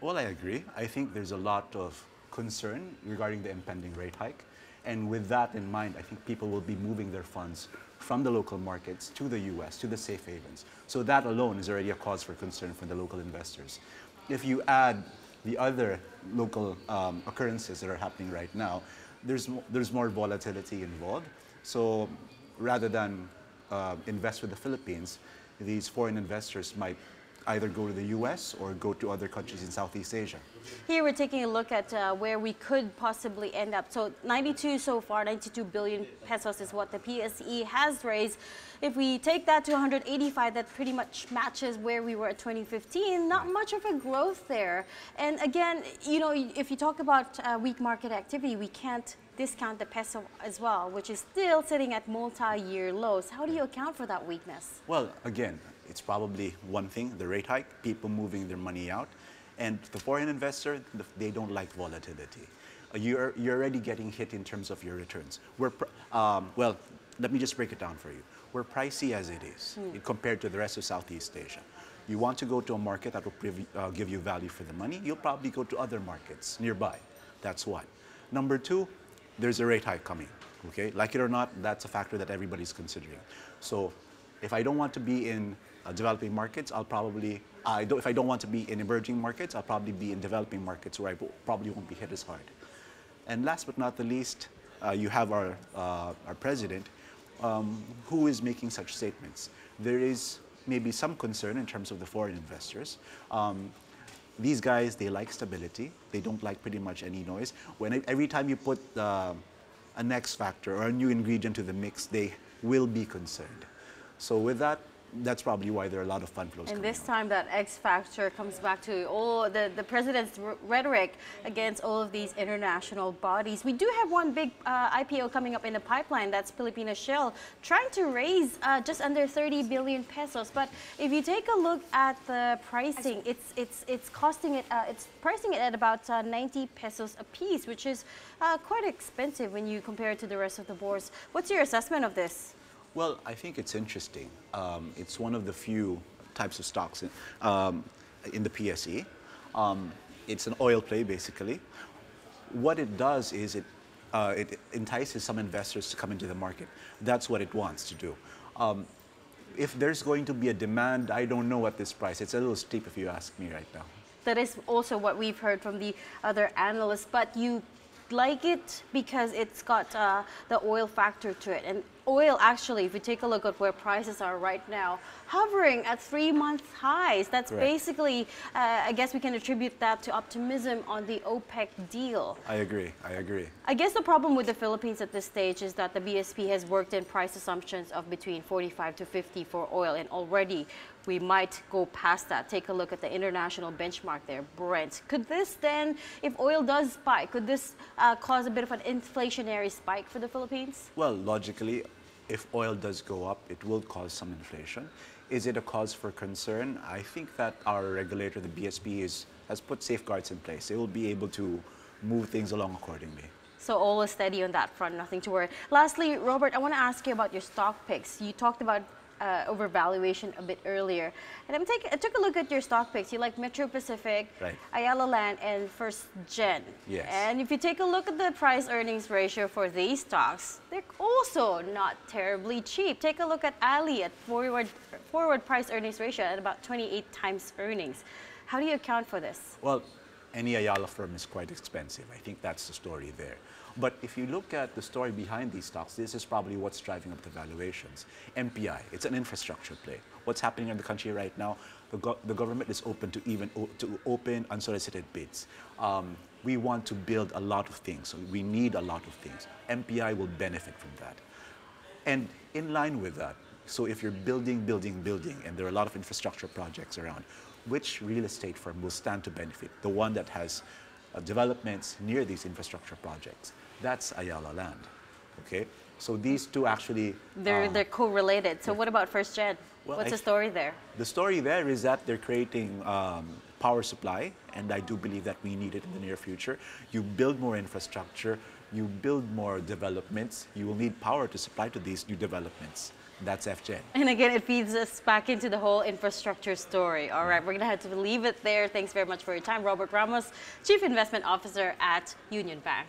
Well, I agree. I think there's a lot of concern regarding the impending rate hike. And with that in mind, I think people will be moving their funds from the local markets to the US, to the safe havens. So that alone is already a cause for concern for the local investors. If you add the other local um, occurrences that are happening right now, there's, there's more volatility involved. So rather than uh, invest with the Philippines, these foreign investors might either go to the US or go to other countries in Southeast Asia. Here we're taking a look at uh, where we could possibly end up. So 92 so far, 92 billion pesos is what the PSE has raised. If we take that to 185, that pretty much matches where we were at 2015. Not much of a growth there. And again, you know, if you talk about uh, weak market activity, we can't discount the peso as well, which is still sitting at multi-year lows. How do you account for that weakness? Well, again, it's probably one thing, the rate hike, people moving their money out. And the foreign investor, they don't like volatility. Uh, you're, you're already getting hit in terms of your returns. We're, um, well, let me just break it down for you. We're pricey as it is mm. compared to the rest of Southeast Asia. You want to go to a market that will uh, give you value for the money, you'll probably go to other markets nearby. That's one. Number two, there's a rate hike coming. Okay, like it or not, that's a factor that everybody's considering. So if I don't want to be in uh, developing markets, I'll probably, if I don't want to be in emerging markets, I'll probably be in developing markets where I probably won't be hit as hard. And last but not the least, uh, you have our, uh, our president um, who is making such statements. There is maybe some concern in terms of the foreign investors. Um, these guys, they like stability. They don't like pretty much any noise. When every time you put uh, an X factor or a new ingredient to the mix, they will be concerned. So with that, that's probably why there are a lot of fund flows. And this out. time, that X factor comes back to all the, the president's rhetoric against all of these international bodies. We do have one big uh, IPO coming up in the pipeline. That's Pilipinas Shell, trying to raise uh, just under 30 billion pesos. But if you take a look at the pricing, it's it's it's costing it. Uh, it's pricing it at about uh, 90 pesos a piece, which is uh, quite expensive when you compare it to the rest of the boards. What's your assessment of this? Well, I think it's interesting. Um, it's one of the few types of stocks in, um, in the PSE. Um, it's an oil play, basically. What it does is it, uh, it entices some investors to come into the market. That's what it wants to do. Um, if there's going to be a demand, I don't know at this price. It's a little steep if you ask me right now. That is also what we've heard from the other analysts, but you like it because it's got uh, the oil factor to it. And oil actually, if you take a look at where prices are right now, hovering at three month highs. That's basically, uh, I guess we can attribute that to optimism on the OPEC deal. I agree, I agree. I guess the problem with the Philippines at this stage is that the BSP has worked in price assumptions of between 45 to 50 for oil and already we might go past that. Take a look at the international benchmark there, Brent. Could this then, if oil does spike, could this uh, cause a bit of an inflationary spike for the Philippines? Well, logically, if oil does go up, it will cause some inflation. Is it a cause for concern? I think that our regulator, the BSP, is, has put safeguards in place. They will be able to move things along accordingly. So all is steady on that front, nothing to worry. Lastly, Robert, I want to ask you about your stock picks. You talked about uh, overvaluation a bit earlier. And I'm take, I took a look at your stock picks. You like Metro Pacific, right. Ayala Land, and First Gen. Yes. And if you take a look at the price earnings ratio for these stocks, they're also not terribly cheap. Take a look at Ali at forward, forward price earnings ratio at about 28 times earnings. How do you account for this? Well, any Ayala firm is quite expensive. I think that's the story there. But if you look at the story behind these stocks, this is probably what's driving up the valuations. MPI, it's an infrastructure play. What's happening in the country right now, the, go the government is open to even to open unsolicited bids. Um, we want to build a lot of things, so we need a lot of things. MPI will benefit from that. And in line with that, so if you're building, building, building, and there are a lot of infrastructure projects around, which real estate firm will stand to benefit? The one that has uh, developments near these infrastructure projects. That's Ayala Land. Okay, so these two actually they're uh, they're correlated. So what about First Gen? Well, What's I, the story there? The story there is that they're creating um, power supply, and I do believe that we need it in the near future. You build more infrastructure, you build more developments, you will need power to supply to these new developments. That's FGen. And again, it feeds us back into the whole infrastructure story. All right, we're going to have to leave it there. Thanks very much for your time. Robert Ramos, Chief Investment Officer at Union Bank.